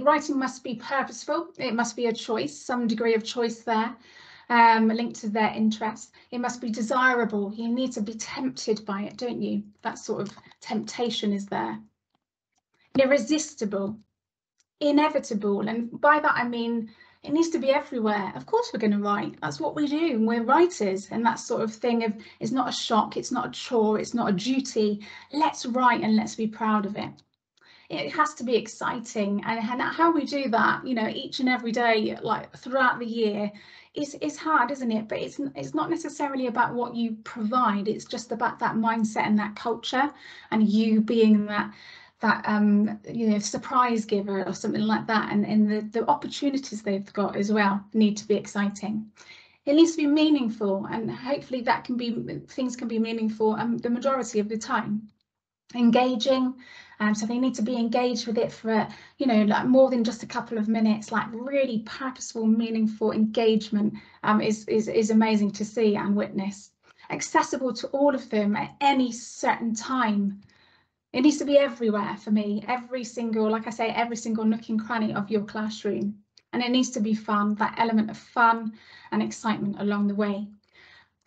writing must be purposeful. It must be a choice, some degree of choice there, um, linked to their interests. It must be desirable. You need to be tempted by it, don't you? That sort of temptation is there. Irresistible, inevitable. And by that, I mean, it needs to be everywhere. Of course, we're going to write. That's what we do. We're writers, and that sort of thing of it's not a shock, it's not a chore, it's not a duty. Let's write and let's be proud of it. It has to be exciting, and, how we do that, you know, each and every day, like throughout the year, is is hard, isn't it? But it's it's not necessarily about what you provide. It's just about that mindset and that culture, and you being that that um, you know surprise giver or something like that and, and the, the opportunities they've got as well need to be exciting it needs to be meaningful and hopefully that can be things can be meaningful um, the majority of the time engaging um, so they need to be engaged with it for you know like more than just a couple of minutes like really purposeful meaningful engagement um, is, is is amazing to see and witness accessible to all of them at any certain time it needs to be everywhere for me, every single, like I say, every single nook and cranny of your classroom. And it needs to be fun, that element of fun and excitement along the way.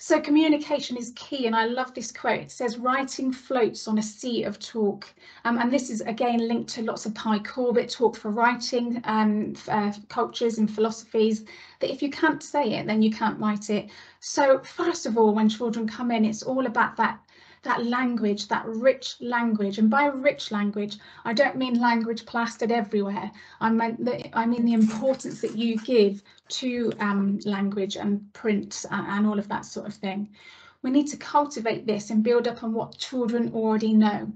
So communication is key, and I love this quote. It says, writing floats on a sea of talk. Um, and this is again linked to lots of Pie Corbett talk for writing um, uh, cultures and philosophies, that if you can't say it, then you can't write it. So first of all, when children come in, it's all about that that language, that rich language. And by rich language, I don't mean language plastered everywhere. I mean the, I mean the importance that you give to um, language and print and, and all of that sort of thing. We need to cultivate this and build up on what children already know.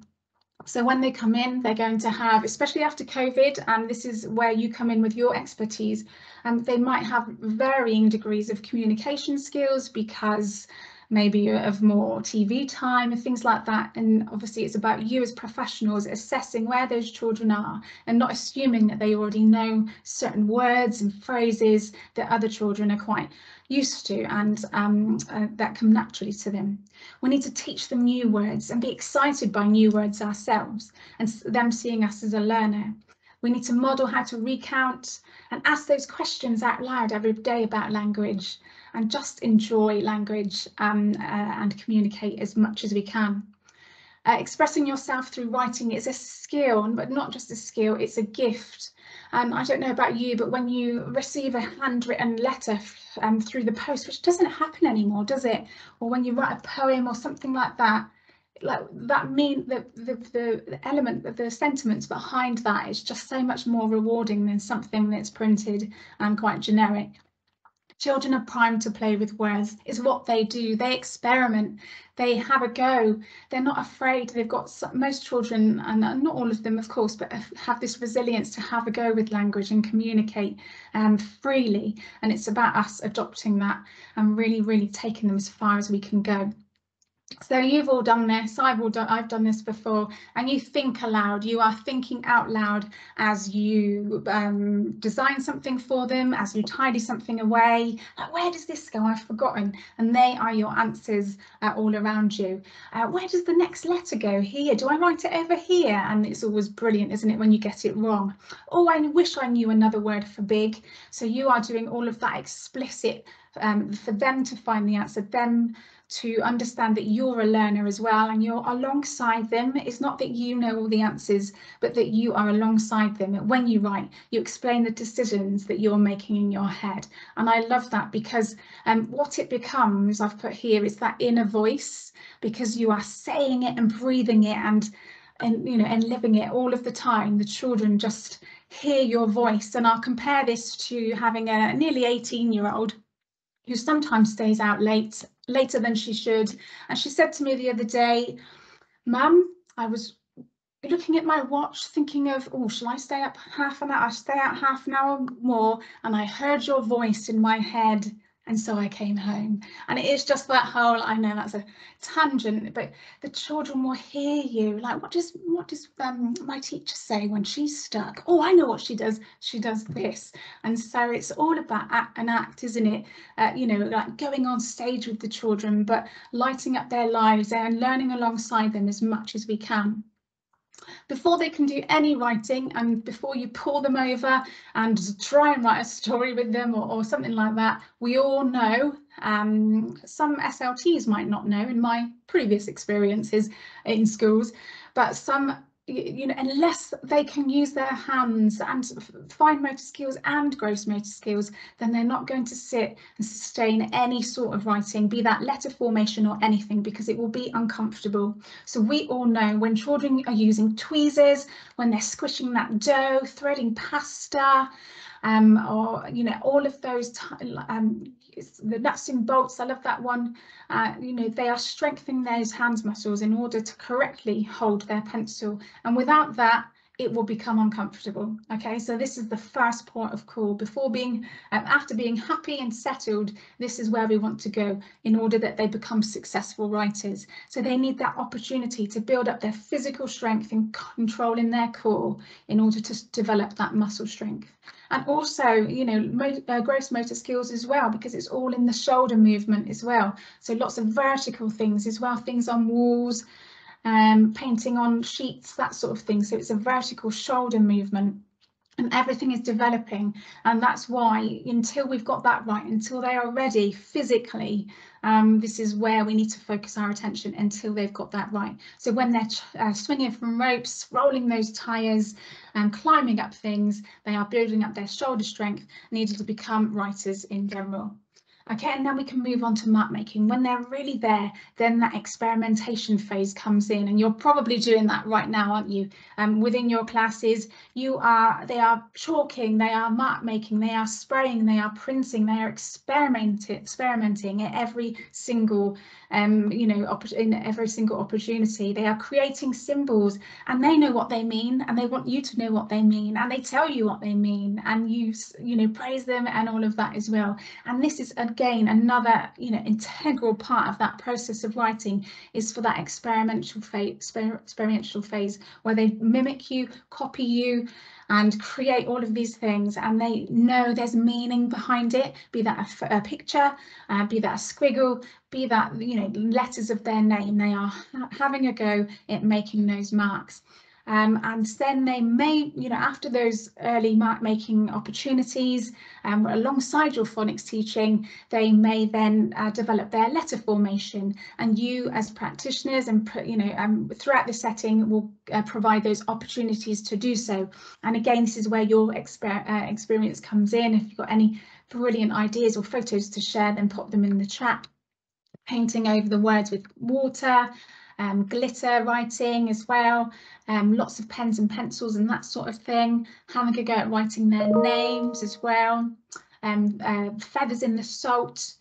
So when they come in, they're going to have, especially after COVID, and this is where you come in with your expertise, and um, they might have varying degrees of communication skills because maybe of more TV time and things like that. And obviously it's about you as professionals assessing where those children are and not assuming that they already know certain words and phrases that other children are quite used to and um, uh, that come naturally to them. We need to teach them new words and be excited by new words ourselves and them seeing us as a learner. We need to model how to recount and ask those questions out loud every day about language and just enjoy language um, uh, and communicate as much as we can. Uh, expressing yourself through writing is a skill, but not just a skill, it's a gift. And I don't know about you, but when you receive a handwritten letter um, through the post, which doesn't happen anymore, does it? Or when you write a poem or something like that, like that mean the, the the element the sentiments behind that is just so much more rewarding than something that's printed and quite generic Children are primed to play with words. It's what they do. They experiment. They have a go. They're not afraid. They've got most children, and not all of them, of course, but have this resilience to have a go with language and communicate um, freely. And it's about us adopting that and really, really taking them as far as we can go. So you've all done this, I've all done, I've done this before, and you think aloud, you are thinking out loud as you um, design something for them, as you tidy something away, like where does this go, I've forgotten, and they are your answers uh, all around you. Uh, where does the next letter go here, do I write it over here? And it's always brilliant, isn't it, when you get it wrong. Oh, I wish I knew another word for big. So you are doing all of that explicit um, for them to find the answer, them to understand that you're a learner as well and you're alongside them. It's not that you know all the answers, but that you are alongside them. When you write, you explain the decisions that you're making in your head. And I love that because um, what it becomes, I've put here, is that inner voice because you are saying it and breathing it and and you know and living it all of the time the children just hear your voice and i'll compare this to having a nearly 18 year old who sometimes stays out late later than she should. And she said to me the other day, Mum, I was looking at my watch thinking of, oh, shall I stay up half an hour? I stay out half an hour more. And I heard your voice in my head and so I came home. And it is just that whole, I know that's a tangent, but the children will hear you. Like, what does what does um, my teacher say when she's stuck? Oh, I know what she does. She does this. And so it's all about act, an act, isn't it? Uh, you know, like going on stage with the children, but lighting up their lives and learning alongside them as much as we can. Before they can do any writing and before you pull them over and try and write a story with them or, or something like that, we all know, um, some SLTs might not know in my previous experiences in schools, but some you know, unless they can use their hands and fine motor skills and gross motor skills, then they're not going to sit and sustain any sort of writing, be that letter formation or anything, because it will be uncomfortable. So we all know when children are using tweezers, when they're squishing that dough, threading pasta, um, or you know all of those um, the nuts and bolts. I love that one. Uh, you know they are strengthening those hand muscles in order to correctly hold their pencil, and without that, it will become uncomfortable. Okay, so this is the first port of call before being, um, after being happy and settled, this is where we want to go in order that they become successful writers. So they need that opportunity to build up their physical strength and control in their core in order to develop that muscle strength. And also, you know, mo uh, gross motor skills as well, because it's all in the shoulder movement as well. So lots of vertical things as well, things on walls, um, painting on sheets, that sort of thing. So it's a vertical shoulder movement and everything is developing. And that's why until we've got that right until they are ready physically um, this is where we need to focus our attention until they've got that right. So when they're uh, swinging from ropes rolling those tires and climbing up things they are building up their shoulder strength needed to become writers in general Okay, and then we can move on to map making. When they're really there, then that experimentation phase comes in, and you're probably doing that right now, aren't you? Um, within your classes, you are they are chalking, they are map making, they are spraying, they are printing, they are experimenting, experimenting at every single um, you know, in every single opportunity. They are creating symbols and they know what they mean and they want you to know what they mean and they tell you what they mean and you, you know, praise them and all of that as well. And this is again another, you know, integral part of that process of writing is for that experimental phase, experiential phase where they mimic you, copy you, and create all of these things and they know there's meaning behind it be that a, picture uh, be that a squiggle be that you know letters of their name. They are having a go at making those marks um, and then they may, you know, after those early mark making opportunities, um, alongside your phonics teaching, they may then uh, develop their letter formation. And you as practitioners and, you know, um, throughout the setting will uh, provide those opportunities to do so. And again, this is where your exper uh, experience comes in. If you've got any brilliant ideas or photos to share, then pop them in the chat. Painting over the words with water, um, glitter writing as well, um, lots of pens and pencils and that sort of thing, having a go at writing their names as well, um, uh, feathers in the salt,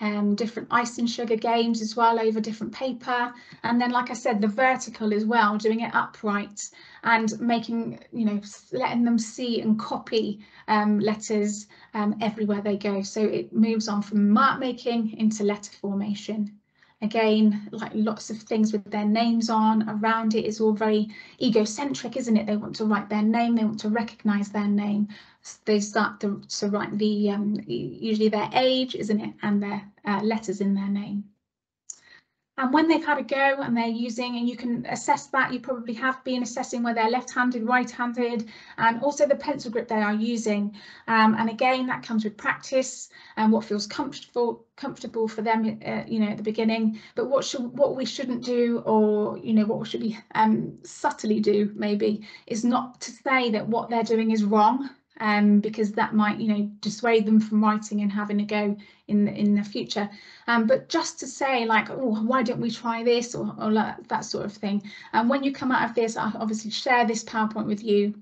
um, different ice and sugar games as well over different paper. And then, like I said, the vertical as well, doing it upright and making, you know, letting them see and copy um, letters um, everywhere they go. So it moves on from mark making into letter formation. Again, like lots of things with their names on around it is all very egocentric, isn't it? They want to write their name, they want to recognize their name. They start to, to write the um, usually their age, isn't it, and their uh, letters in their name. And when they've had a go and they're using, and you can assess that, you probably have been assessing where they're left-handed, right-handed, and also the pencil grip they are using. Um, and again, that comes with practice and what feels comfortable comfortable for them, uh, you know, at the beginning. But what should what we shouldn't do, or you know, what should we um, subtly do, maybe, is not to say that what they're doing is wrong um, because that might, you know, dissuade them from writing and having a go in the, in the future. Um, but just to say like, oh, why don't we try this or, or that sort of thing. And when you come out of this, I'll obviously share this PowerPoint with you.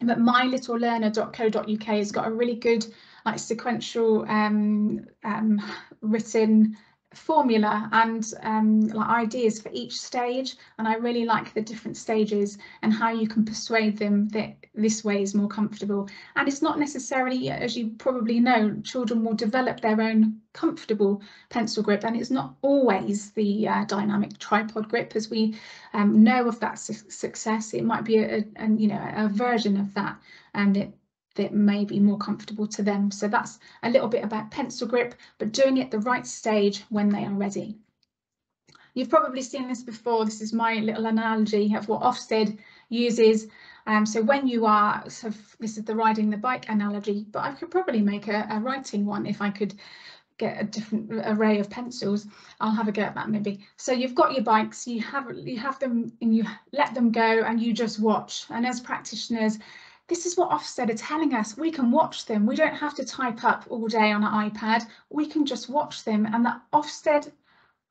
But mylittlelearner.co.uk has got a really good like sequential um, um, written formula and um, like ideas for each stage and I really like the different stages and how you can persuade them that this way is more comfortable. And it's not necessarily as you probably know children will develop their own comfortable pencil grip and it's not always the uh, dynamic tripod grip as we um, know of that su success. It might be a, a, you know a version of that and it that may be more comfortable to them. So that's a little bit about pencil grip, but doing it the right stage when they are ready. You've probably seen this before. This is my little analogy of what Ofsted uses. Um, so when you are, so this is the riding the bike analogy, but I could probably make a, a writing one if I could get a different array of pencils i'll have a go at that maybe so you've got your bikes you have you have them and you let them go and you just watch and as practitioners this is what Ofsted are telling us. We can watch them. We don't have to type up all day on an iPad. We can just watch them. And the Ofsted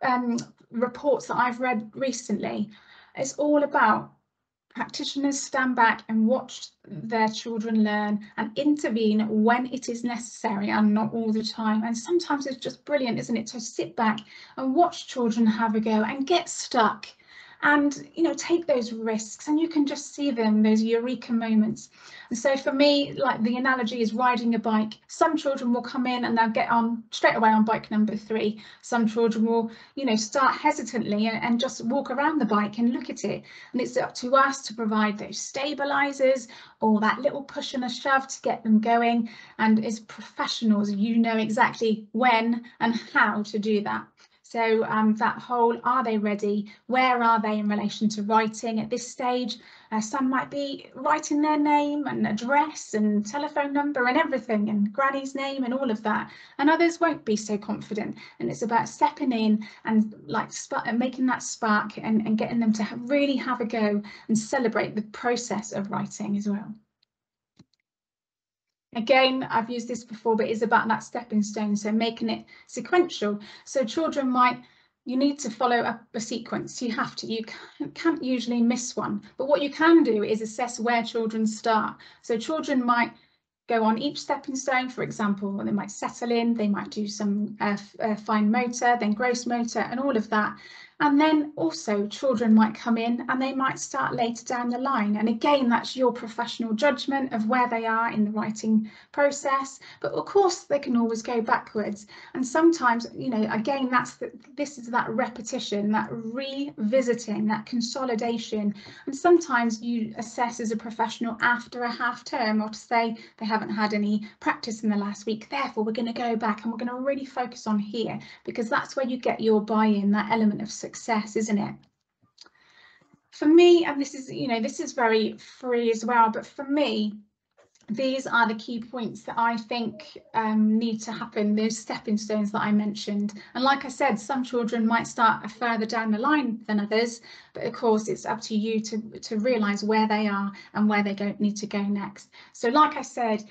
um, reports that I've read recently, it's all about practitioners stand back and watch their children learn and intervene when it is necessary and not all the time. And sometimes it's just brilliant, isn't it, to sit back and watch children have a go and get stuck and you know take those risks and you can just see them those eureka moments. And so for me like the analogy is riding a bike. Some children will come in and they'll get on straight away on bike number three. Some children will you know start hesitantly and, and just walk around the bike and look at it. And it's up to us to provide those stabilizers or that little push and a shove to get them going. And as professionals you know exactly when and how to do that so um, that whole, are they ready? Where are they in relation to writing at this stage? Uh, some might be writing their name and address and telephone number and everything and granny's name and all of that. And others won't be so confident. And it's about stepping in and like making that spark and, and getting them to really have a go and celebrate the process of writing as well. Again, I've used this before, but it's about that stepping stone, so making it sequential. So children might, you need to follow a, a sequence, you have to, you can't usually miss one. But what you can do is assess where children start. So children might go on each stepping stone, for example, and they might settle in, they might do some uh, uh, fine motor, then gross motor and all of that. And then also children might come in and they might start later down the line. And again, that's your professional judgment of where they are in the writing process. But of course, they can always go backwards. And sometimes, you know, again, that's the, this is that repetition, that revisiting, that consolidation. And sometimes you assess as a professional after a half term or to say they haven't had any practice in the last week. Therefore, we're going to go back and we're going to really focus on here because that's where you get your buy-in, that element of success success, isn't it? For me, and this is, you know, this is very free as well, but for me, these are the key points that I think um, need to happen, those stepping stones that I mentioned. And like I said, some children might start further down the line than others, but of course it's up to you to, to realise where they are and where they go, need to go next. So like I said,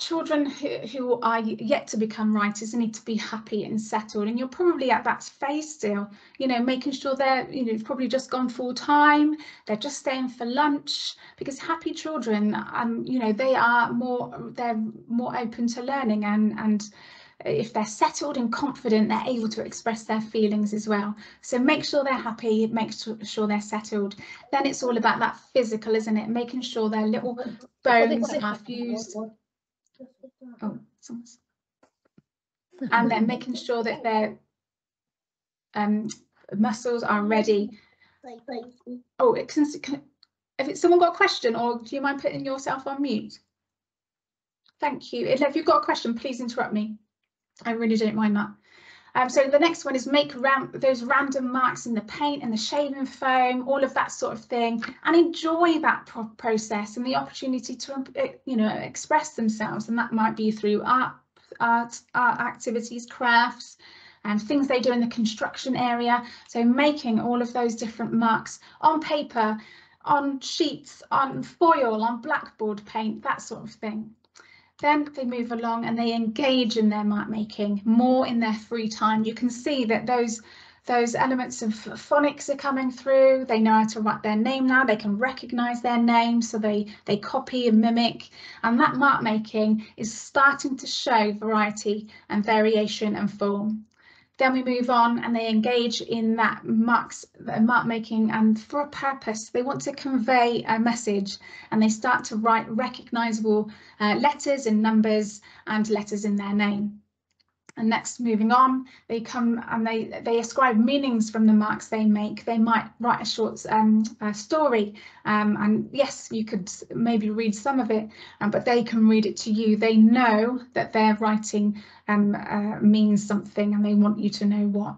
children who, who are yet to become writers need to be happy and settled and you're probably at that phase still you know making sure they're you know probably just gone full time they're just staying for lunch because happy children um you know they are more they're more open to learning and and if they're settled and confident they're able to express their feelings as well. So make sure they're happy make sure they're settled. Then it's all about that physical isn't it? Making sure their little bones are fused Oh, and then making sure that their um, muscles are ready. Oh, it can, can, if it's someone got a question or do you mind putting yourself on mute? Thank you. If you've got a question, please interrupt me. I really don't mind that. Um, so the next one is make ram those random marks in the paint and the shaving foam, all of that sort of thing, and enjoy that pro process and the opportunity to, um, you know, express themselves. And that might be through art, art, art activities, crafts, and things they do in the construction area. So making all of those different marks on paper, on sheets, on foil, on blackboard paint, that sort of thing. Then they move along and they engage in their mark making more in their free time. You can see that those those elements of phonics are coming through. They know how to write their name now. They can recognize their name, so they they copy and mimic. And that mark making is starting to show variety and variation and form. Then we move on and they engage in that marks, mark making and for a purpose. They want to convey a message and they start to write recognizable uh, letters and numbers and letters in their name. And next, moving on, they come and they they ascribe meanings from the marks they make. They might write a short um, story, um, and yes, you could maybe read some of it, um, but they can read it to you. They know that their writing um, uh, means something, and they want you to know what.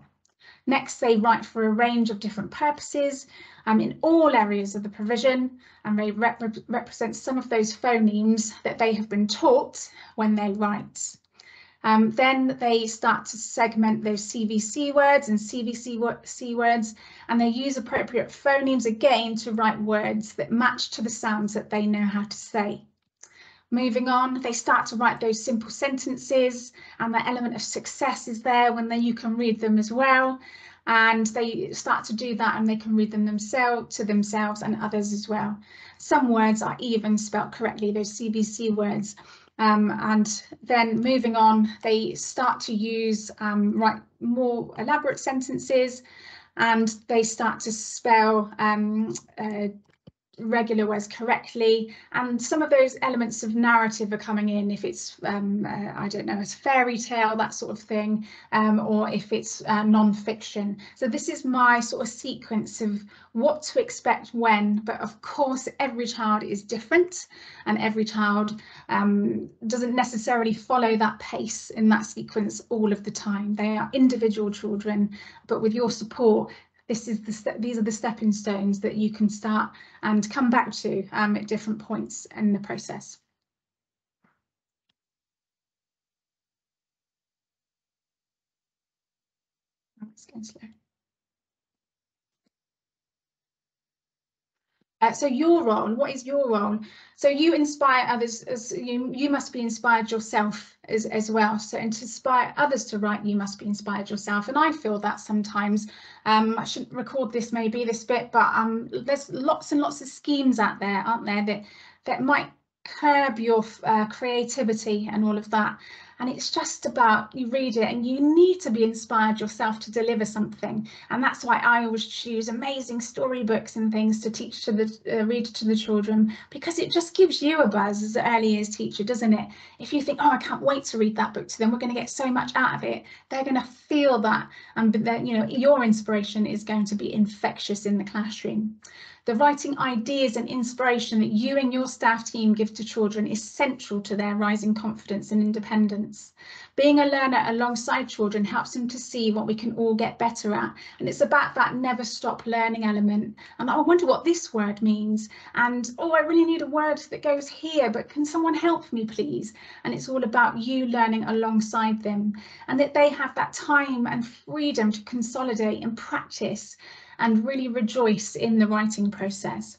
Next, they write for a range of different purposes um, in all areas of the provision, and they rep represent some of those phonemes that they have been taught when they write. Um, then they start to segment those CVC words and CVC words, and they use appropriate phonemes again to write words that match to the sounds that they know how to say. Moving on, they start to write those simple sentences and the element of success is there when they, you can read them as well. And they start to do that and they can read them themselves to themselves and others as well. Some words are even spelt correctly, those CVC words. Um, and then moving on, they start to use um, write more elaborate sentences and they start to spell um, uh, regular words correctly and some of those elements of narrative are coming in if it's um, uh, I don't know a fairy tale that sort of thing um, or if it's uh, non-fiction. So this is my sort of sequence of what to expect when but of course every child is different and every child um, doesn't necessarily follow that pace in that sequence all of the time. They are individual children but with your support this is the step, these are the stepping stones that you can start and come back to um, at different points in the process. Oh, it's getting slow. Uh, so your role, what is your role? So you inspire others as you you must be inspired yourself as, as well. So and to inspire others to write, you must be inspired yourself. And I feel that sometimes um, I shouldn't record this maybe this bit, but um, there's lots and lots of schemes out there, aren't there, that that might curb your uh, creativity and all of that. And it's just about you read it and you need to be inspired yourself to deliver something. And that's why I always choose amazing storybooks and things to teach to the uh, read to the children because it just gives you a buzz as an early years teacher doesn't it? If you think oh I can't wait to read that book to them we're going to get so much out of it they're going to feel that. And you know your inspiration is going to be infectious in the classroom the writing ideas and inspiration that you and your staff team give to children is central to their rising confidence and independence. Being a learner alongside children helps them to see what we can all get better at. And it's about that never stop learning element. And I wonder what this word means. And oh, I really need a word that goes here, but can someone help me, please? And it's all about you learning alongside them and that they have that time and freedom to consolidate and practice and really rejoice in the writing process.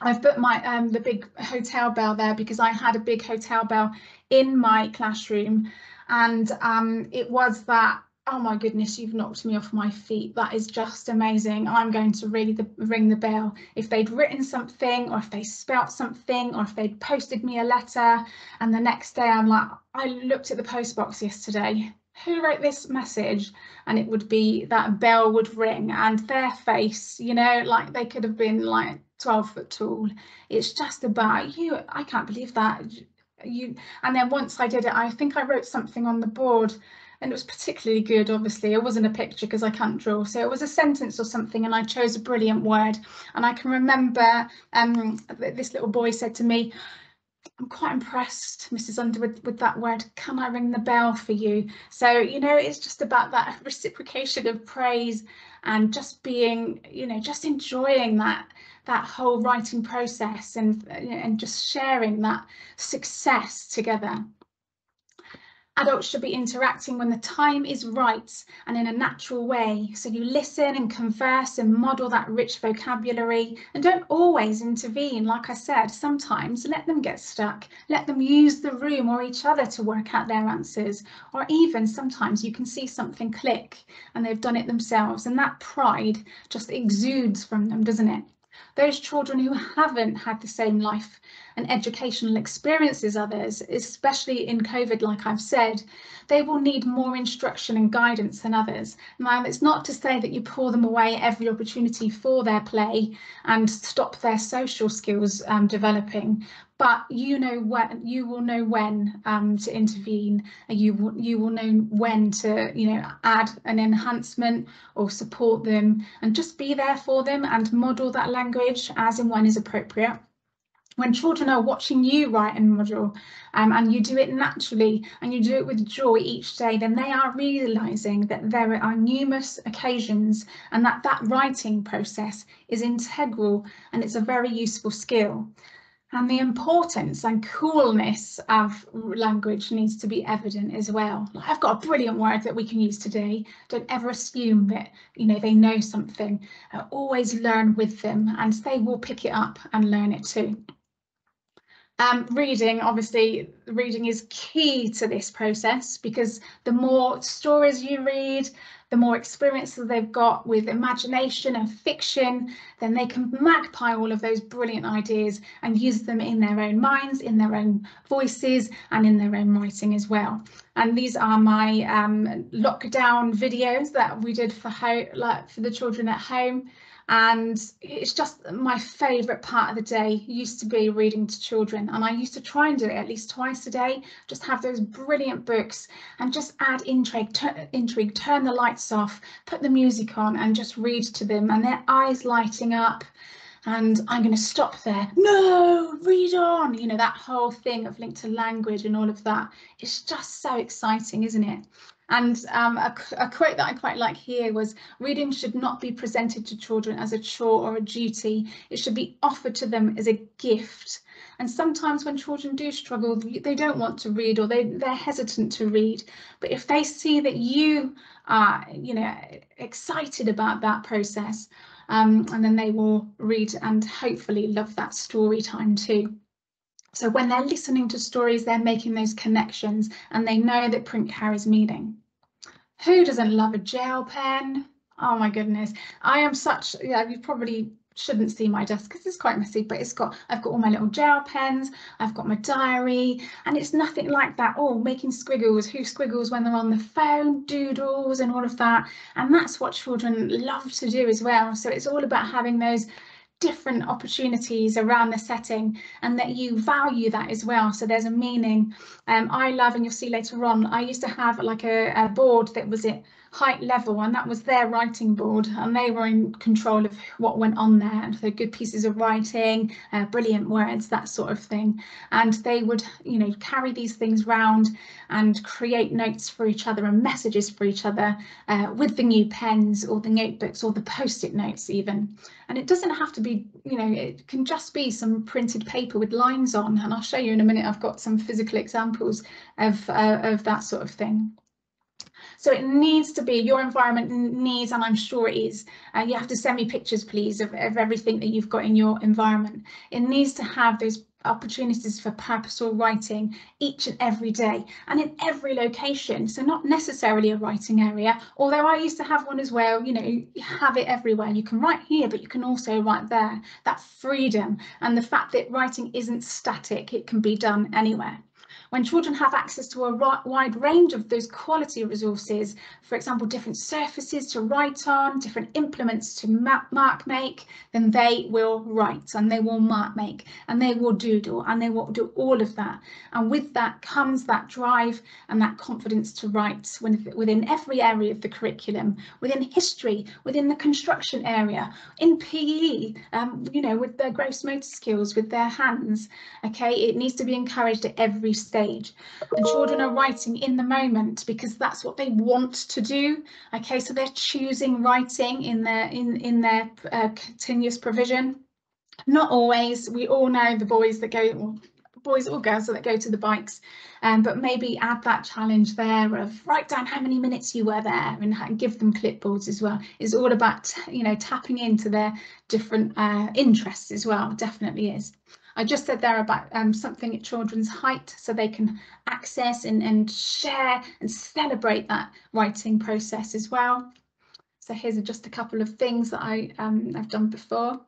I've put my um, the big hotel bell there because I had a big hotel bell in my classroom and um, it was that oh my goodness you've knocked me off my feet. That is just amazing. I'm going to really the, ring the bell. If they'd written something or if they spelt something or if they'd posted me a letter and the next day i'm like i looked at the postbox yesterday who wrote this message and it would be that bell would ring and their face you know like they could have been like 12 foot tall. It's just about you. I can't believe that. You and then once i did it i think i wrote something on the board and it was particularly good obviously. It wasn't a picture because i can't draw. So it was a sentence or something and i chose a brilliant word. And i can remember um this little boy said to me I'm quite impressed, Mrs. Underwood, with that word. Can I ring the bell for you? So, you know, it's just about that reciprocation of praise and just being, you know, just enjoying that that whole writing process and and just sharing that success together. Adults should be interacting when the time is right and in a natural way. So you listen and converse and model that rich vocabulary and don't always intervene. Like I said, sometimes let them get stuck. Let them use the room or each other to work out their answers. Or even sometimes you can see something click and they've done it themselves and that pride just exudes from them, doesn't it? Those children who haven't had the same life and educational experiences others, especially in COVID, like I've said, they will need more instruction and guidance than others. Now, it's not to say that you pour them away every opportunity for their play and stop their social skills um, developing, but you know when you will know when um, to intervene and you will you will know when to you know add an enhancement or support them and just be there for them and model that language as and when is appropriate when children are watching you write a module um, and you do it naturally and you do it with joy each day, then they are realizing that there are numerous occasions and that that writing process is integral and it's a very useful skill. And the importance and coolness of language needs to be evident as well. I've got a brilliant word that we can use today. Don't ever assume that you know they know something. Uh, always learn with them and they will pick it up and learn it too. Um, reading, obviously, reading is key to this process because the more stories you read, the more experience that they've got with imagination and fiction, then they can magpie all of those brilliant ideas and use them in their own minds, in their own voices, and in their own writing as well. And these are my um, lockdown videos that we did for, like, for the children at home and it's just my favourite part of the day used to be reading to children and I used to try and do it at least twice a day just have those brilliant books and just add intrigue intrigue turn the lights off put the music on and just read to them and their eyes lighting up and I'm going to stop there. No, read on. You know, that whole thing of linked to language and all of that. It's just so exciting, isn't it? And um, a, a, quote that I quite like here was reading should not be presented to children as a chore or a duty. It should be offered to them as a gift. And sometimes when children do struggle, they don't want to read or they, they're hesitant to read. But if they see that you are, you know, excited about that process, um, and then they will read and hopefully love that story time too. So when they're listening to stories, they're making those connections and they know that print carries meaning. Who doesn't love a gel pen? Oh my goodness. I am such, yeah, you probably shouldn't see my desk because it's quite messy, but it's got, I've got all my little gel pens, I've got my diary, and it's nothing like that. Oh, making squiggles, who squiggles when they're on the phone, doodles and all of that. And that's what children love to do as well. So it's all about having those different opportunities around the setting and that you value that as well. So there's a meaning um, i love and you'll see later on i used to have like a, a board that was it height level and that was their writing board and they were in control of what went on there and so good pieces of writing uh, brilliant words that sort of thing and they would you know carry these things round and create notes for each other and messages for each other uh, with the new pens or the notebooks or the post-it notes even and it doesn't have to be you know it can just be some printed paper with lines on and I'll show you in a minute I've got some physical examples of uh, of that sort of thing. So it needs to be, your environment needs, and I'm sure it is, uh, you have to send me pictures, please, of, of everything that you've got in your environment. It needs to have those opportunities for purposeful writing each and every day and in every location. So not necessarily a writing area although I used to have one as well you know you have it everywhere. You can write here but you can also write there. That freedom and the fact that writing isn't static it can be done anywhere when children have access to a wide range of those quality resources, for example, different surfaces to write on, different implements to mark make, then they will write and they will mark make and they will doodle and they will do all of that. And with that comes that drive and that confidence to write within every area of the curriculum, within history, within the construction area, in PE, um, you know, with their gross motor skills, with their hands. Okay, it needs to be encouraged at every stage and children are writing in the moment because that's what they want to do. Okay so they're choosing writing in their in in their uh, continuous provision. Not always. We all know the boys that go boys or girls that go to the bikes um, but maybe add that challenge there of write down how many minutes you were there and give them clipboards as well. It's all about you know tapping into their different uh, interests as well. Definitely is I just said there about um, something at children's height so they can access and, and share and celebrate that writing process as well. So here's just a couple of things that I, um, I've done before.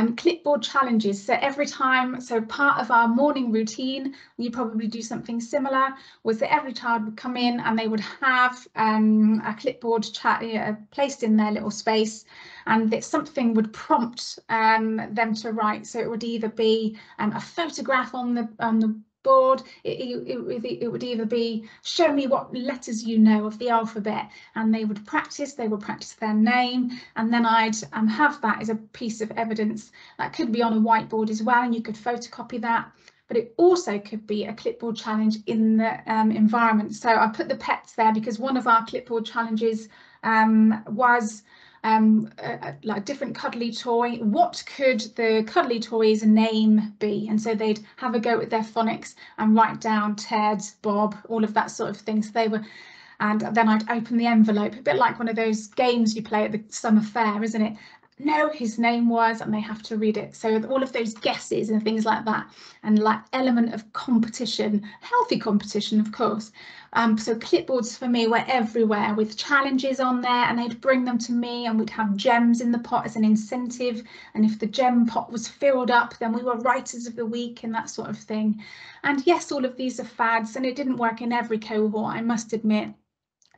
Um, clipboard challenges. So every time, so part of our morning routine, you probably do something similar, was that every child would come in and they would have um, a clipboard chat uh, placed in their little space and that something would prompt um, them to write. So it would either be um, a photograph on the on the board. It, it, it, would either be show me what letters you know of the alphabet and they would practice, they would practice their name and then I'd um, have that as a piece of evidence that could be on a whiteboard as well and you could photocopy that but it also could be a clipboard challenge in the um, environment. So I put the pets there because one of our clipboard challenges um, was um, a, like a different cuddly toy. What could the cuddly toy's name be? And so they'd have a go at their phonics and write down Ted, Bob, all of that sort of thing. So they were and then I'd open the envelope, a bit like one of those games you play at the summer fair, isn't it? Know his name was and they have to read it. So all of those guesses and things like that and like element of competition healthy competition of course. Um, so clipboards for me were everywhere with challenges on there and they'd bring them to me and we'd have gems in the pot as an incentive. And if the gem pot was filled up then we were writers of the week and that sort of thing. And yes all of these are fads and it didn't work in every cohort I must admit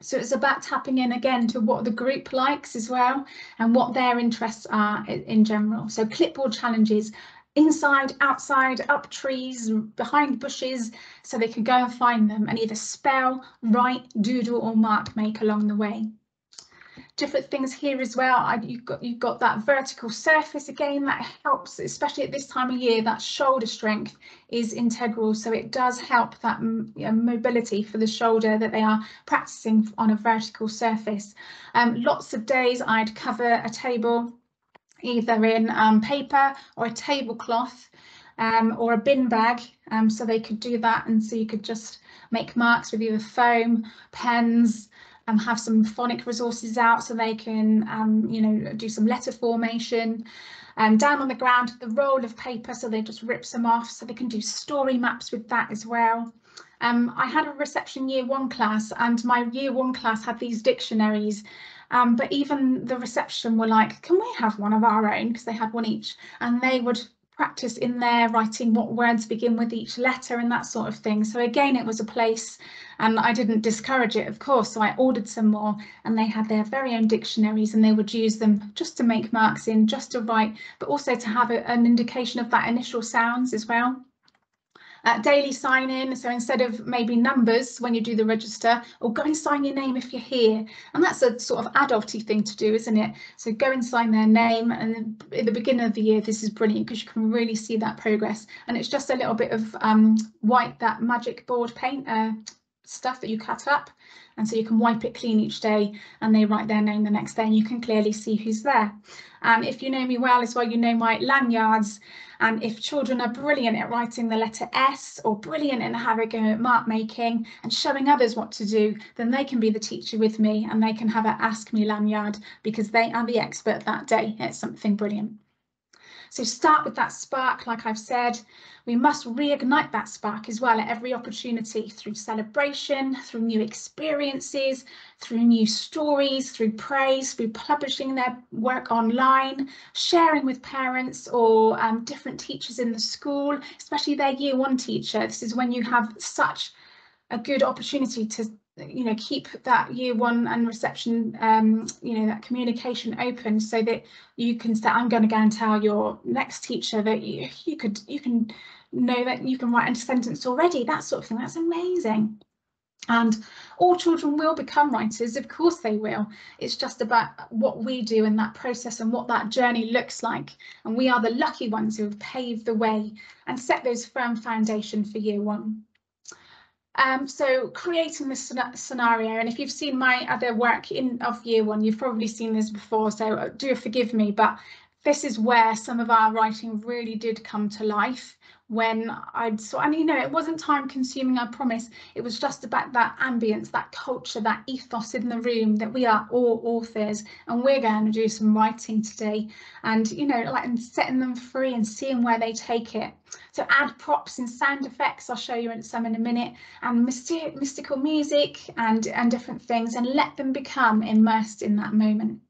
so it's about tapping in again to what the group likes as well and what their interests are in general. So clipboard challenges inside, outside, up trees, behind bushes, so they can go and find them and either spell, write, doodle or mark make along the way different things here as well. I, you've got you've got that vertical surface again that helps, especially at this time of year. That shoulder strength is integral, so it does help that you know, mobility for the shoulder that they are practicing on a vertical surface. Um, lots of days I'd cover a table either in um, paper or a tablecloth um, or a bin bag um, so they could do that and so you could just make marks with either foam, pens, um, have some phonic resources out so they can, um, you know, do some letter formation. Um, down on the ground, the roll of paper, so they just rip some off, so they can do story maps with that as well. Um, I had a reception year one class and my year one class had these dictionaries um, but even the reception were like, can we have one of our own? Because they had one each and they would practice in there writing what words begin with each letter and that sort of thing. So again, it was a place and I didn't discourage it, of course. So I ordered some more and they had their very own dictionaries and they would use them just to make marks in, just to write, but also to have a, an indication of that initial sounds as well uh, daily sign in. So instead of maybe numbers when you do the register, or go and sign your name if you're here. And that's a sort of adulty thing to do, isn't it? So go and sign their name. And at the beginning of the year, this is brilliant because you can really see that progress. And it's just a little bit of um, white, that magic board paint uh, stuff that you cut up. And so you can wipe it clean each day and they write their name the next day and you can clearly see who's there. And if you know me well as well, you know my lanyards. And if children are brilliant at writing the letter S or brilliant in having a mark making and showing others what to do, then they can be the teacher with me and they can have a ask me lanyard because they are the expert that day. at something brilliant. So start with that spark, like I've said. We must reignite that spark as well at every opportunity through celebration, through new experiences, through new stories, through praise, through publishing their work online, sharing with parents or um, different teachers in the school, especially their year one teacher. This is when you have such a good opportunity to you know keep that year one and reception um you know that communication open so that you can say i'm going to go and tell your next teacher that you you could you can know that you can write a sentence already that sort of thing. That's amazing. And all children will become writers of course they will. It's just about what we do in that process and what that journey looks like. And we are the lucky ones who have paved the way and set those firm foundation for year one um, so creating this scenario, and if you've seen my other work in of year one, you've probably seen this before, so uh, do forgive me, but this is where some of our writing really did come to life when I'd saw, and you know, it wasn't time consuming, I promise. It was just about that ambience, that culture, that ethos in the room that we are all authors and we're going to do some writing today and, you know, like and setting them free and seeing where they take it. So add props and sound effects, I'll show you some in a minute, and mystic, mystical music and, and different things and let them become immersed in that moment.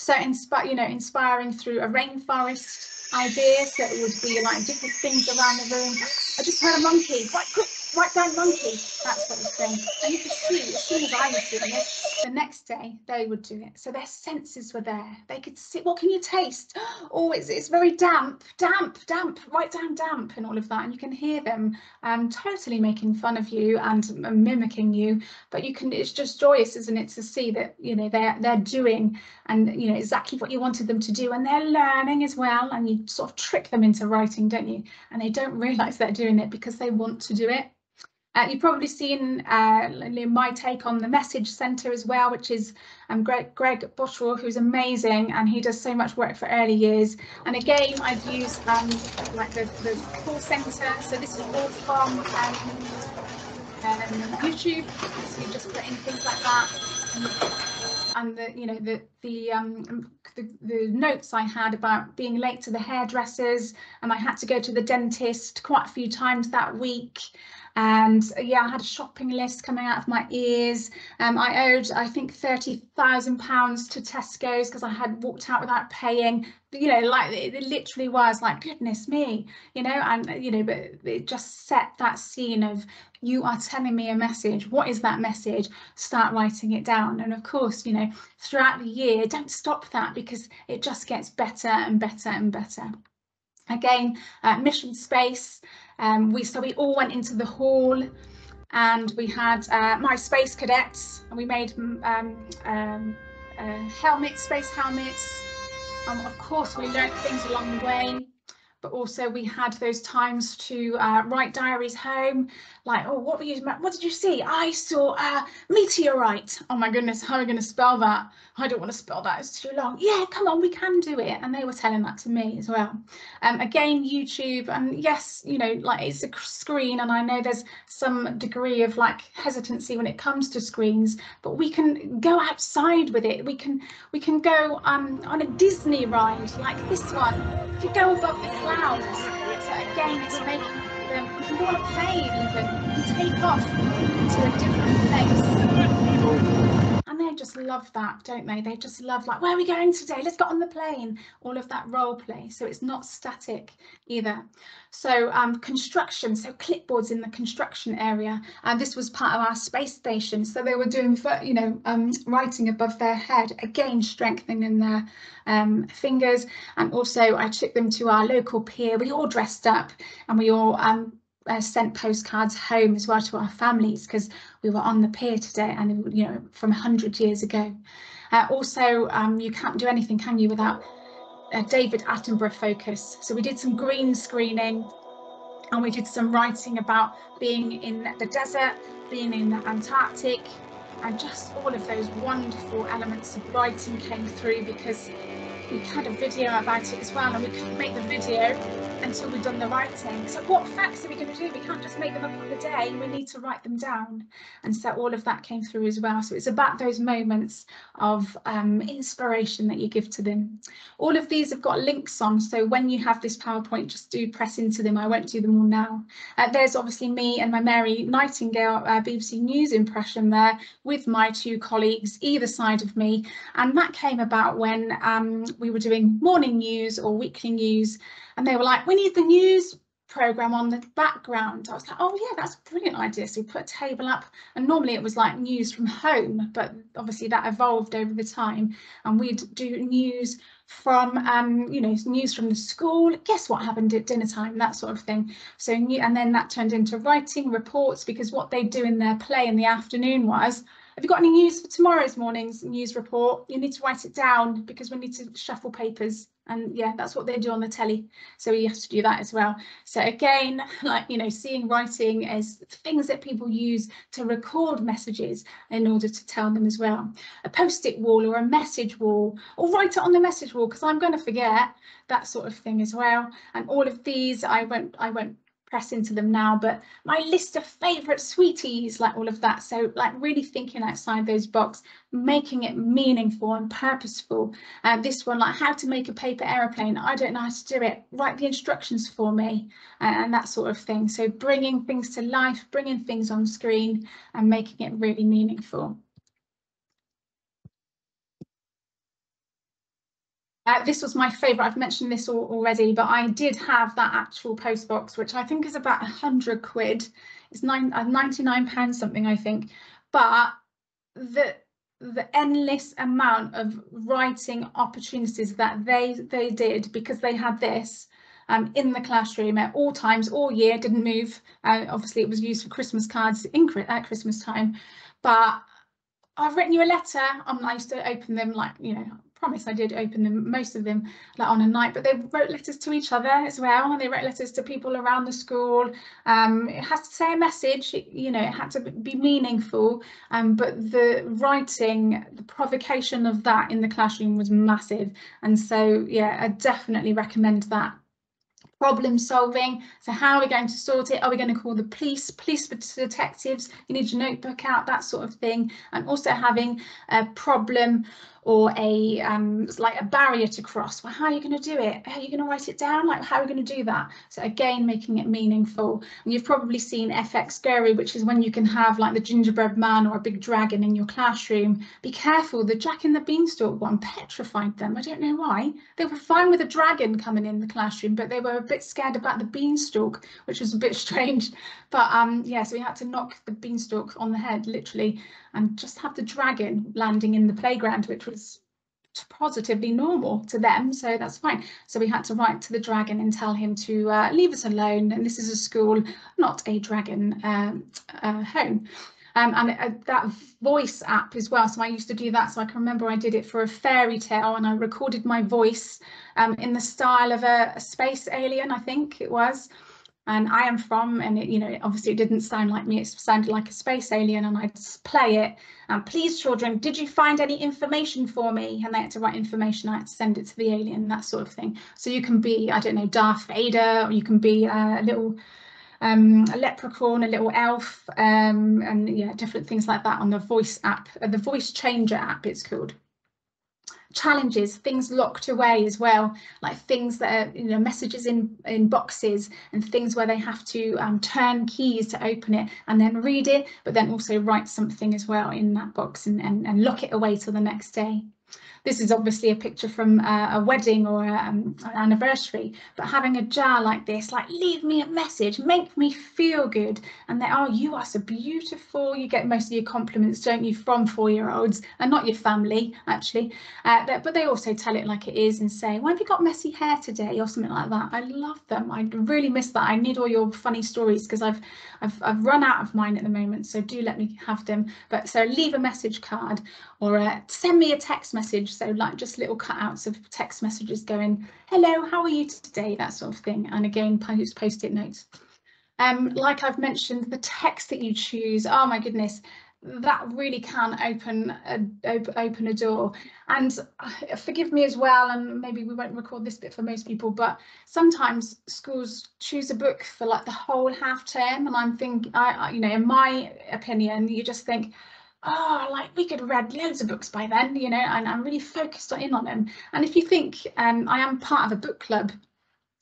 So inspire, you know, inspiring through a rainforest idea. So it would be like different things around the room. I just heard a monkey. Quite quick. Write down monkey, that sort of thing. And you could see, as soon as I was doing it, the next day they would do it. So their senses were there. They could see, what can you taste? Oh, it's, it's very damp, damp, damp, write down damp and all of that. And you can hear them um, totally making fun of you and mimicking you. But you can, it's just joyous, isn't it, to see that, you know, they're, they're doing and, you know, exactly what you wanted them to do. And they're learning as well. And you sort of trick them into writing, don't you? And they don't realize they're doing it because they want to do it. Uh, you've probably seen uh, my take on the message centre as well, which is um, Greg, Greg Bottrill, who's amazing, and he does so much work for early years. And again, I've used um, like the, the call centre. So this is all from um, um, YouTube. So you just put in things like that. And the, you know, the the, um, the the notes I had about being late to the hairdressers, and I had to go to the dentist quite a few times that week. And uh, yeah, I had a shopping list coming out of my ears. Um, I owed, I think, thirty thousand pounds to Tesco's because I had walked out without paying. You know, like it, it, literally was like, goodness me, you know, and uh, you know, but it just set that scene of you are telling me a message. What is that message? Start writing it down. And of course, you know, throughout the year, don't stop that because it just gets better and better and better. Again, uh, mission space. Um, we so we all went into the hall and we had uh, my space cadets and we made um, um, uh, helmets, space helmets. Um, of course, we learned things along the way but also we had those times to uh, write diaries home like oh what were you what did you see? I saw a meteorite. Oh my goodness how are we going to spell that? I don't want to spell that it's too long. Yeah come on we can do it. And they were telling that to me as well. Um, again youtube and yes you know like it's a screen and i know there's some degree of like hesitancy when it comes to screens but we can go outside with it. We can we can go um, on a disney ride like this one. If you go above the clouds so again it's making them, you go on a plane even, take off to a different place. They just love that, don't they? They just love like, where are we going today? Let's get on the plane. All of that role play. So it's not static either. So um, construction, so clipboards in the construction area. And this was part of our space station. So they were doing, you know, um, writing above their head, again, strengthening their um, fingers. And also I took them to our local pier. We all dressed up and we all um, uh, sent postcards home as well to our families because we were on the pier today and you know from 100 years ago. Uh, also um, you can't do anything can you without a David Attenborough focus? So we did some green screening and we did some writing about being in the desert being in the Antarctic and just all of those wonderful elements of writing came through because we had a video about it as well and we couldn't make the video until we'd done the writing. So what facts are we going to do? We can't just make them up on the day, we need to write them down. And so all of that came through as well. So it's about those moments of um, inspiration that you give to them. All of these have got links on, so when you have this PowerPoint, just do press into them. I won't do them all now. Uh, there's obviously me and my Mary Nightingale uh, BBC News impression there with my two colleagues either side of me. And that came about when um, we were doing morning news or weekly news and they were like, we need the news program on the background. I was like, oh yeah, that's a brilliant idea. So we put a table up and normally it was like news from home, but obviously that evolved over the time and we'd do news from, um, you know, news from the school, guess what happened at dinner time, that sort of thing. So, and then that turned into writing reports because what they do in their play in the afternoon was, have you got any news for tomorrow's morning's news report? You need to write it down because we need to shuffle papers. And yeah that's what they do on the telly. So we have to do that as well. So again like you know seeing writing as things that people use to record messages in order to tell them as well. A post-it wall or a message wall or write it on the message wall because i'm going to forget that sort of thing as well. And all of these i won't i won't press into them now, but my list of favourite sweeties, like all of that. So like really thinking outside those box, making it meaningful and purposeful. And uh, this one, like how to make a paper aeroplane. I don't know how to do it. Write the instructions for me and, and that sort of thing. So bringing things to life, bringing things on screen and making it really meaningful. Uh, this was my favourite. I've mentioned this all, already, but I did have that actual post box, which I think is about a hundred quid. It's nine uh, 99 pounds something I think. But the the endless amount of writing opportunities that they they did because they had this um, in the classroom at all times all year didn't move. Uh, obviously it was used for Christmas cards in at Christmas time. But I've written you a letter. Um, I used to open them like you know promise I did open them, most of them like on a night, but they wrote letters to each other as well, and they wrote letters to people around the school. Um, it has to say a message, you know, it had to be meaningful, um, but the writing, the provocation of that in the classroom was massive. And so, yeah, I definitely recommend that problem solving. So how are we going to sort it? Are we going to call the police, police detectives? You need your notebook out, that sort of thing. And also having a problem or a um, like a barrier to cross. Well, how are you going to do it? How are you going to write it down? Like, how are we going to do that? So again, making it meaningful. And you've probably seen FX Scary, which is when you can have like the gingerbread man or a big dragon in your classroom. Be careful, the Jack and the Beanstalk one petrified them. I don't know why. They were fine with a dragon coming in the classroom, but they were a bit scared about the beanstalk, which was a bit strange. But um, yeah, so we had to knock the beanstalk on the head, literally, and just have the dragon landing in the playground, which was positively normal to them, so that's fine. So we had to write to the dragon and tell him to uh, leave us alone. And this is a school, not a dragon um, uh, home. Um, and uh, that voice app as well. So I used to do that. So I can remember I did it for a fairy tale and I recorded my voice um, in the style of a, a space alien, I think it was and I am from, and it, you know, obviously it didn't sound like me, it sounded like a space alien, and I'd play it. And Please, children, did you find any information for me? And they had to write information, I had to send it to the alien, that sort of thing. So you can be, I don't know, Darth Vader, or you can be a little um, a leprechaun, a little elf, um, and yeah, different things like that on the voice app, uh, the voice changer app it's called challenges, things locked away as well, like things that are, you know, messages in, in boxes and things where they have to um, turn keys to open it and then read it, but then also write something as well in that box and, and, and lock it away till the next day. This is obviously a picture from uh, a wedding or um, an anniversary, but having a jar like this, like leave me a message, make me feel good. And they are, oh, you are so beautiful. You get most of your compliments, don't you, from four-year-olds and not your family, actually. Uh, but they also tell it like it is and say, why have you got messy hair today or something like that. I love them. I really miss that. I need all your funny stories because I've, I've, I've run out of mine at the moment. So do let me have them. But so leave a message card or uh, send me a text message. So like just little cutouts of text messages going, hello, how are you today? That sort of thing. And again, post post-it notes. Um, like I've mentioned, the text that you choose, oh my goodness, that really can open a, open a door. And uh, forgive me as well, and maybe we won't record this bit for most people, but sometimes schools choose a book for like the whole half term. And I'm thinking, I, you know, in my opinion, you just think, oh, like we could read loads of books by then, you know, and I'm really focused in on them. And if you think um, I am part of a book club,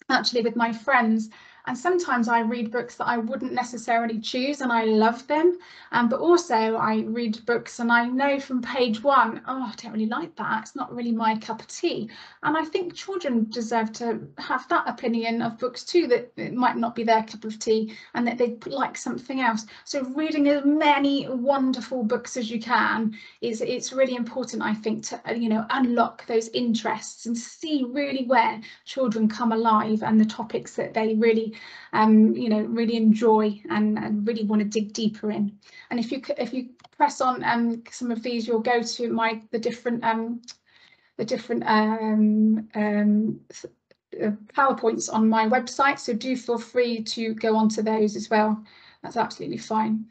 actually with my friends, and sometimes I read books that I wouldn't necessarily choose and I love them. Um, but also I read books and I know from page one, oh, I don't really like that. It's not really my cup of tea. And I think children deserve to have that opinion of books too, that it might not be their cup of tea and that they like something else. So reading as many wonderful books as you can is it's really important, I think, to you know unlock those interests and see really where children come alive and the topics that they really um, you know, really enjoy and, and really want to dig deeper in. And if you if you press on um, some of these, you'll go to my the different um, the different um, um, uh, PowerPoints on my website. So do feel free to go onto those as well. That's absolutely fine.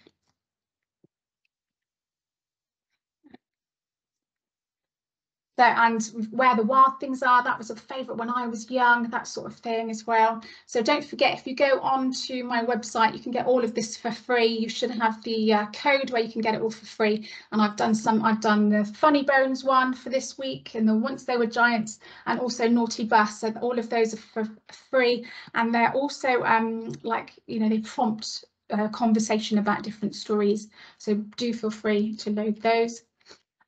And where the wild things are, that was a favourite when I was young, that sort of thing as well. So don't forget, if you go on to my website, you can get all of this for free. You should have the uh, code where you can get it all for free. And I've done some, I've done the Funny Bones one for this week and the Once There Were Giants and also Naughty Bus. So all of those are for free. And they're also um, like, you know, they prompt a conversation about different stories. So do feel free to load those.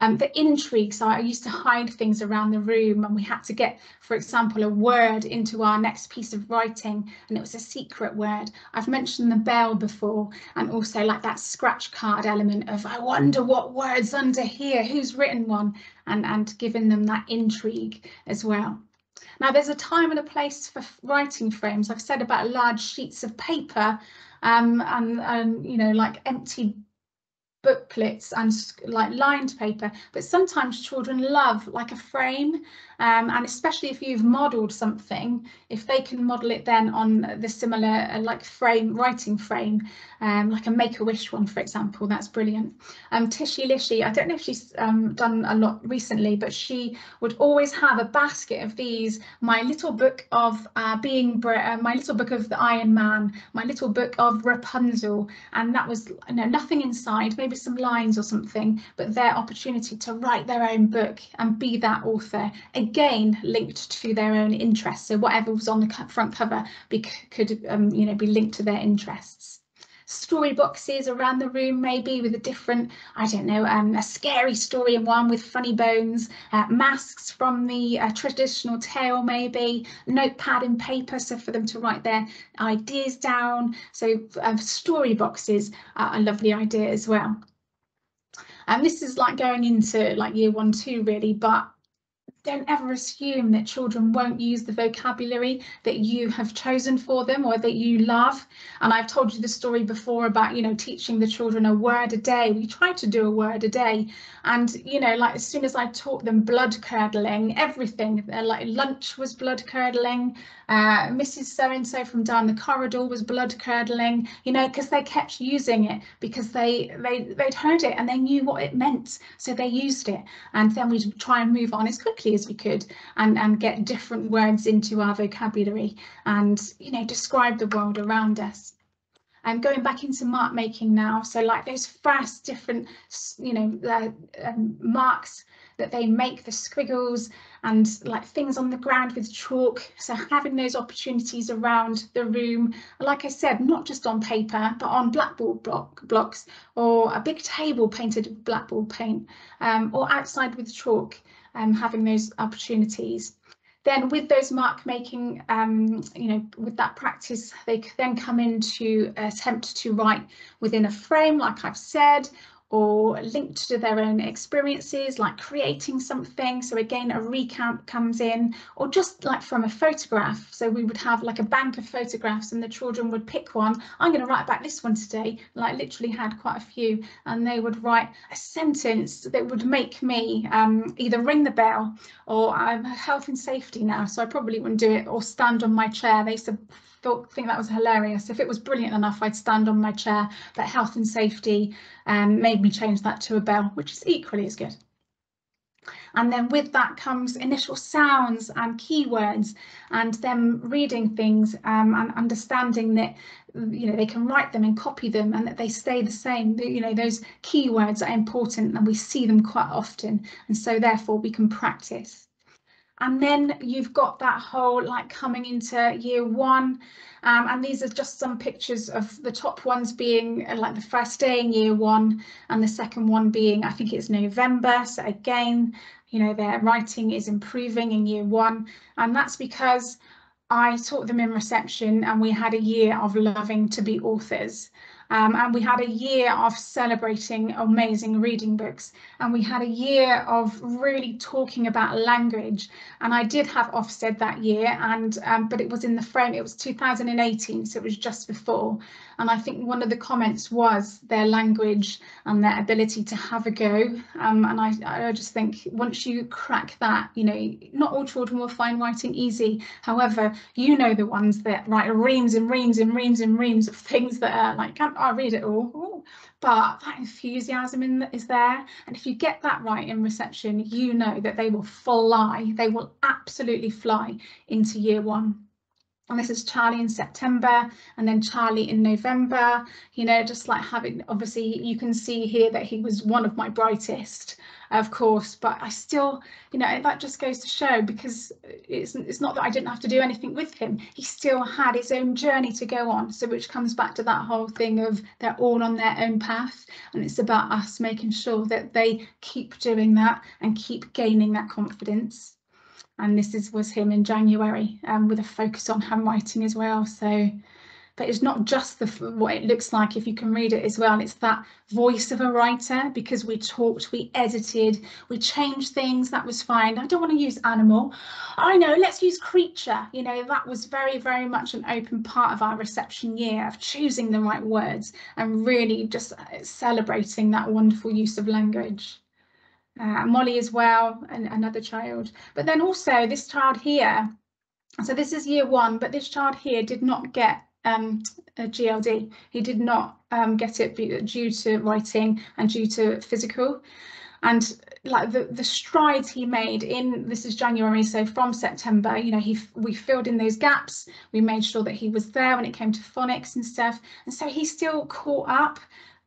Um, the intrigue, so I used to hide things around the room and we had to get, for example, a word into our next piece of writing and it was a secret word. I've mentioned the bell before and also like that scratch card element of I wonder what word's under here, who's written one and, and giving them that intrigue as well. Now there's a time and a place for writing frames. I've said about large sheets of paper um, and, and, you know, like empty booklets and like lined paper but sometimes children love like a frame um, and especially if you've modelled something if they can model it then on the similar uh, like frame writing frame um, like a make-a-wish one for example that's brilliant. Um, Tishy Lishy I don't know if she's um, done a lot recently but she would always have a basket of these my little book of uh, being uh, my little book of the Iron Man my little book of Rapunzel and that was you know nothing inside maybe some lines or something but their opportunity to write their own book and be that author again linked to their own interests. So whatever was on the front cover be, could um, you know be linked to their interests. Story boxes around the room, maybe with a different, I don't know, um, a scary story and one with funny bones, uh, masks from the uh, traditional tale, maybe, notepad and paper, so for them to write their ideas down. So um, story boxes are a lovely idea as well. And this is like going into like year one, two really, but don't ever assume that children won't use the vocabulary that you have chosen for them or that you love. And I've told you the story before about, you know, teaching the children a word a day. We try to do a word a day. And, you know, like as soon as I taught them blood curdling, everything, like lunch was blood curdling, uh, Mrs. So-and-so from down the corridor was blood curdling, you know, because they kept using it because they, they, they'd heard it and they knew what it meant. So they used it. And then we'd try and move on as quickly as we could and, and get different words into our vocabulary and, you know, describe the world around us. I'm going back into mark making now. So like those fast different, you know, uh, um, marks that they make, the squiggles and like things on the ground with chalk. So having those opportunities around the room, like I said, not just on paper, but on blackboard block, blocks or a big table painted with blackboard paint um, or outside with chalk, um, having those opportunities. Then with those mark making, um, you know, with that practice, they could then come in to attempt to write within a frame, like I've said, or linked to their own experiences, like creating something. So again, a recount comes in, or just like from a photograph. So we would have like a bank of photographs and the children would pick one. I'm going to write back this one today. Like literally had quite a few and they would write a sentence that would make me um, either ring the bell or I'm health and safety now. So I probably wouldn't do it or stand on my chair. They said thought think that was hilarious. If it was brilliant enough, I'd stand on my chair. But health and safety um, made me change that to a bell, which is equally as good. And then with that comes initial sounds and keywords and them reading things um, and understanding that, you know, they can write them and copy them and that they stay the same. You know, those keywords are important and we see them quite often. And so therefore we can practice. And then you've got that whole like coming into year one. Um, and these are just some pictures of the top ones being uh, like the first day in year one and the second one being, I think it's November. So again, you know, their writing is improving in year one. And that's because I taught them in reception and we had a year of loving to be authors. Um, and we had a year of celebrating amazing reading books. And we had a year of really talking about language. And I did have Ofsted that year and um, but it was in the frame it was 2018 so it was just before. And I think one of the comments was their language and their ability to have a go. Um, and I, I just think once you crack that you know not all children will find writing easy. However you know the ones that write reams and reams and reams and reams of things that are like I read it all, but that enthusiasm in, is there. And if you get that right in reception, you know that they will fly. They will absolutely fly into year one. And this is Charlie in September and then Charlie in November, you know, just like having, obviously you can see here that he was one of my brightest, of course, but I still, you know, that just goes to show because it's, it's not that I didn't have to do anything with him. He still had his own journey to go on. So which comes back to that whole thing of they're all on their own path. And it's about us making sure that they keep doing that and keep gaining that confidence and this is was him in January um, with a focus on handwriting as well. So, but it's not just the what it looks like if you can read it as well. It's that voice of a writer because we talked, we edited, we changed things. That was fine. I don't want to use animal. I know. Let's use creature. You know that was very very much an open part of our reception year of choosing the right words and really just uh, celebrating that wonderful use of language uh, Molly as well, and another child. But then also this child here, so this is year one, but this child here did not get um, a GLD. He did not um, get it due to writing and due to physical. And like the, the strides he made in this is January, so from September, you know, he we filled in those gaps. We made sure that he was there when it came to phonics and stuff. And so he still caught up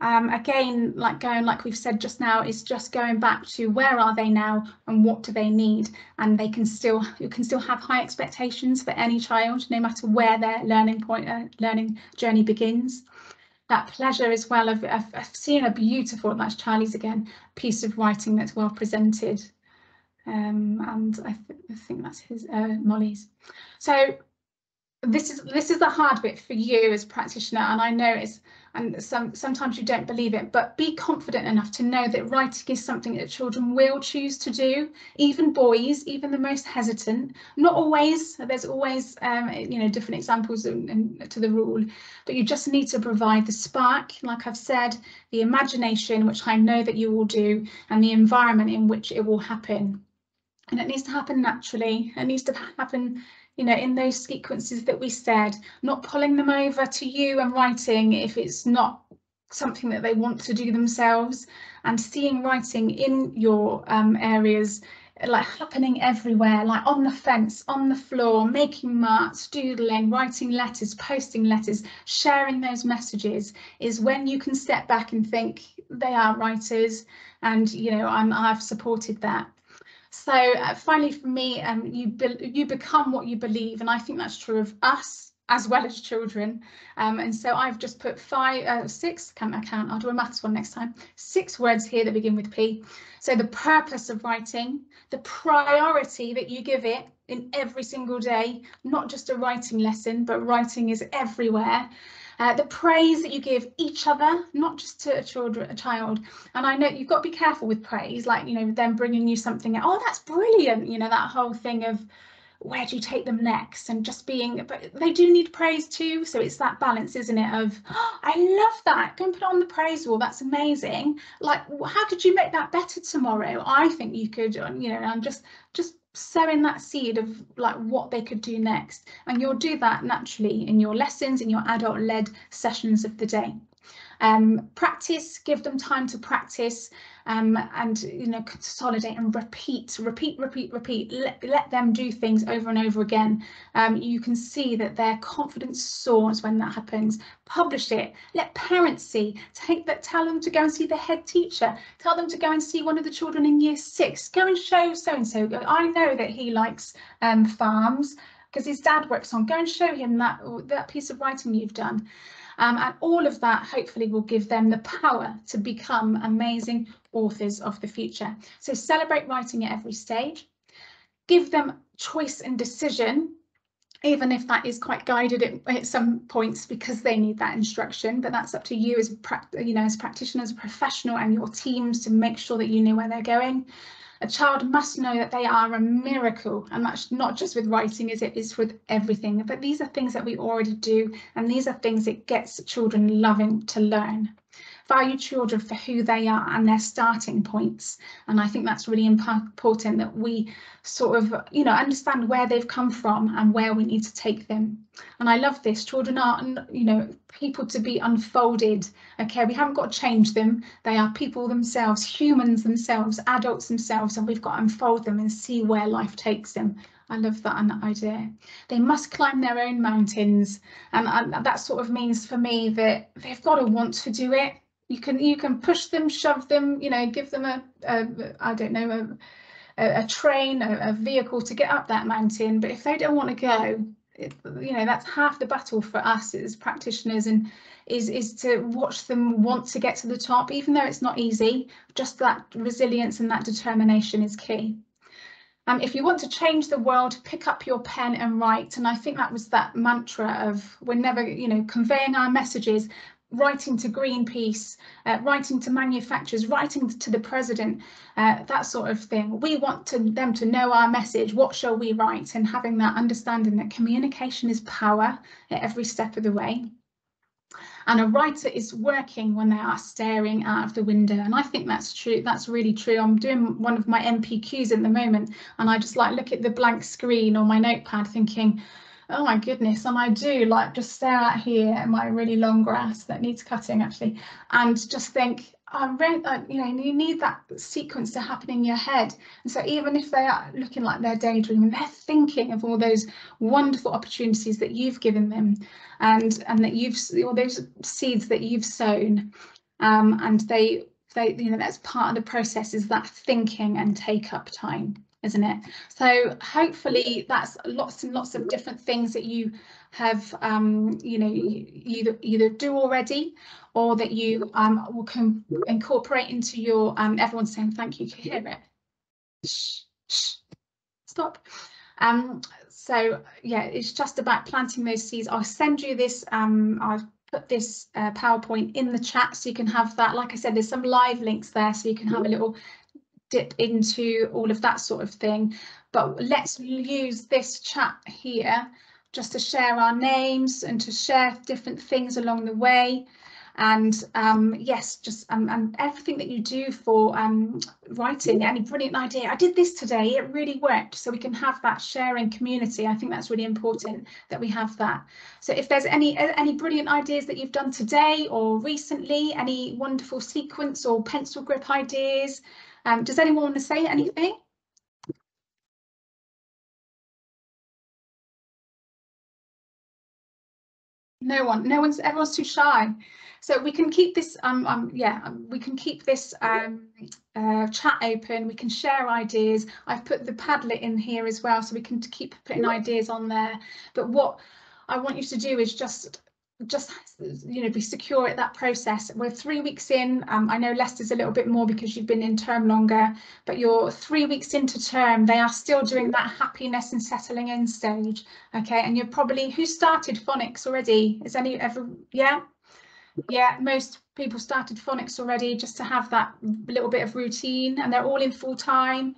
um, again, like going, like we've said just now, is just going back to where are they now and what do they need? And they can still, you can still have high expectations for any child, no matter where their learning point, uh, learning journey begins. That pleasure as well of, of, of seeing a beautiful, that's Charlie's again, piece of writing that's well presented. Um, and I, th I, think that's his, uh, Molly's. So this is this is the hard bit for you as practitioner, and I know it's and some sometimes you don't believe it but be confident enough to know that writing is something that children will choose to do even boys even the most hesitant. Not always there's always um, you know different examples in, in, to the rule but you just need to provide the spark like i've said the imagination which i know that you will do and the environment in which it will happen. And it needs to happen naturally. It needs to happen you know, in those sequences that we said, not pulling them over to you and writing if it's not something that they want to do themselves and seeing writing in your um, areas like happening everywhere, like on the fence, on the floor, making marks, doodling, writing letters, posting letters, sharing those messages is when you can step back and think they are writers and, you know, I'm, I've supported that. So uh, finally, for me, um, you be you become what you believe, and I think that's true of us as well as children. Um, and so I've just put five, uh, six, can't I count, I'll do a maths one next time, six words here that begin with P. So the purpose of writing, the priority that you give it in every single day, not just a writing lesson, but writing is everywhere. Uh, the praise that you give each other, not just to a, children, a child. And I know you've got to be careful with praise, like, you know, them bringing you something, oh, that's brilliant, you know, that whole thing of where do you take them next and just being, but they do need praise too. So it's that balance, isn't it? Of, oh, I love that. Go and put on the praise wall. That's amazing. Like, how could you make that better tomorrow? I think you could, you know, and just, just sowing that seed of like what they could do next. And you'll do that naturally in your lessons in your adult led sessions of the day um, practice give them time to practice um, and you know consolidate and repeat repeat repeat repeat. Let, let them do things over and over again. Um, you can see that their confidence soars when that happens. Publish it. Let parents see. Take that tell them to go and see the head teacher. Tell them to go and see one of the children in year six. Go and show so and so i know that he likes um, farms because his dad works on. Go and show him that that piece of writing you've done um, and all of that hopefully will give them the power to become amazing authors of the future. So celebrate writing at every stage. Give them choice and decision, even if that is quite guided at, at some points because they need that instruction. But that's up to you as you know as practitioners, a professional, and your teams to make sure that you know where they're going. A child must know that they are a miracle, and that's not just with writing, is it? It's with everything. But these are things that we already do, and these are things that gets children loving to learn value children for who they are and their starting points. And I think that's really important that we sort of, you know, understand where they've come from and where we need to take them. And I love this. Children are, you know, people to be unfolded. Okay, we haven't got to change them. They are people themselves, humans themselves, adults themselves, and we've got to unfold them and see where life takes them. I love that idea. They must climb their own mountains, and, and that sort of means for me that they've got to want to do it. You can you can push them, shove them, you know, give them a, a I don't know a, a train, a, a vehicle to get up that mountain. But if they don't want to go, it, you know that's half the battle for us as practitioners and is is to watch them want to get to the top even though it's not easy just that resilience and that determination is key um, if you want to change the world, pick up your pen and write. And I think that was that mantra of we're never, you know, conveying our messages, writing to Greenpeace, uh, writing to manufacturers, writing to the president, uh, that sort of thing. We want to, them to know our message. What shall we write? And having that understanding that communication is power at every step of the way. And a writer is working when they are staring out of the window. And I think that's true. That's really true. I'm doing one of my NPQs at the moment, and I just like look at the blank screen or my notepad thinking, oh my goodness and i do like just stare out here at my really long grass that needs cutting actually and just think I read, uh, you know, you need that sequence to happen in your head. And so even if they are looking like they're daydreaming, they're thinking of all those wonderful opportunities that you've given them and and that you've all those seeds that you've sown. Um, and they they you know that's part of the process is that thinking and take up time isn't it? So hopefully that's lots and lots of different things that you have um, you know you either either do already or that you um, will can incorporate into your um, everyone's saying thank you. Can you hear it. Shh, shh, stop. Um so yeah it's just about planting those seeds. I'll send you this um i've put this uh, PowerPoint in the chat so you can have that. Like I said, there's some live links there so you can have a little dip into all of that sort of thing. But let's use this chat here just to share our names and to share different things along the way. And um, yes just um, and everything that you do for um, writing any brilliant idea. I did this today. It really worked. So we can have that sharing community. I think that's really important that we have that. So if there's any any brilliant ideas that you've done today or recently any wonderful sequence or pencil grip ideas um, does anyone want to say anything no one no one's everyone's too shy so we can keep this, um, um yeah, um, we can keep this um, uh, chat open. We can share ideas. I've put the Padlet in here as well, so we can keep putting ideas on there. But what I want you to do is just just you know be secure at that process. We're three weeks in. Um, i know leicester's a little bit more because you've been in term longer but you're three weeks into term. They are still doing that happiness and settling in stage okay? And you're probably who started phonics already? Is any ever yeah? Yeah, most people started phonics already just to have that little bit of routine and they're all in full time.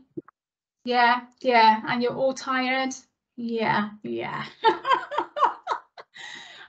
Yeah, yeah, and you're all tired. Yeah, yeah.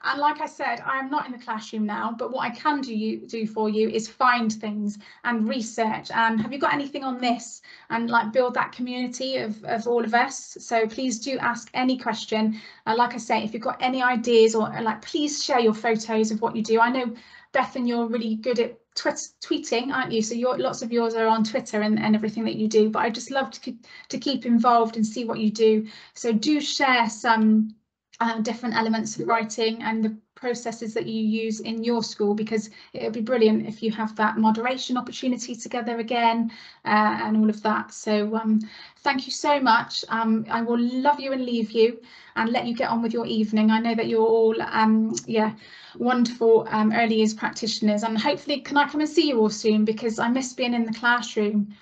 And like I said, I am not in the classroom now, but what I can do you do for you is find things and research. And have you got anything on this? And like build that community of, of all of us. So please do ask any question. Uh, like I say, if you've got any ideas or like, please share your photos of what you do. I know Bethan, you're really good at tweeting, aren't you? So your lots of yours are on Twitter and, and everything that you do. But I just love to to keep involved and see what you do. So do share some uh, different elements of writing and the processes that you use in your school because it would be brilliant if you have that moderation opportunity together again uh, and all of that. So um, thank you so much. Um, I will love you and leave you and let you get on with your evening. I know that you're all um, yeah wonderful um, early years practitioners and hopefully can I come and see you all soon because I miss being in the classroom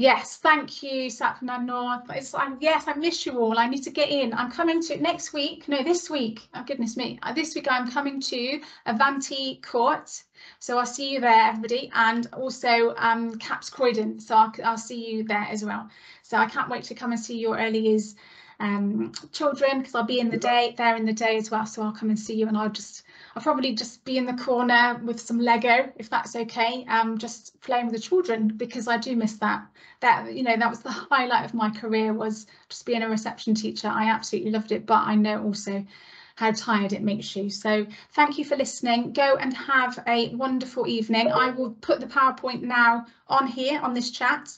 Yes, thank you, Sapna North. It's, um, yes, I miss you all. I need to get in. I'm coming to next week. No, this week. Oh, goodness me. Uh, this week I'm coming to Avanti Court. So I'll see you there, everybody. And also um, Caps Croydon. So I'll, I'll see you there as well. So I can't wait to come and see your early years um, children because I'll be in the day there in the day as well. So I'll come and see you and I'll just I'll probably just be in the corner with some Lego, if that's okay, um, just playing with the children because I do miss that. That you know that was the highlight of my career was just being a reception teacher. I absolutely loved it, but I know also how tired it makes you. So thank you for listening. Go and have a wonderful evening. I will put the PowerPoint now on here on this chat.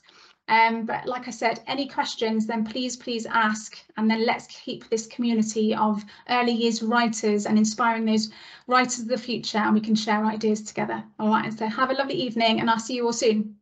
Um, but like I said, any questions, then please, please ask. And then let's keep this community of early years writers and inspiring those writers of the future and we can share ideas together. All right, so have a lovely evening and I'll see you all soon.